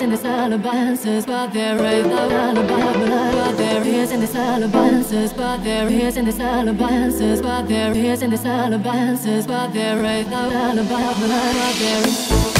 is in the alabances, but there is no alabances, but there is in the alabances, but there is in the alabances, but there is in the alabances, but there is no alabances, but there is.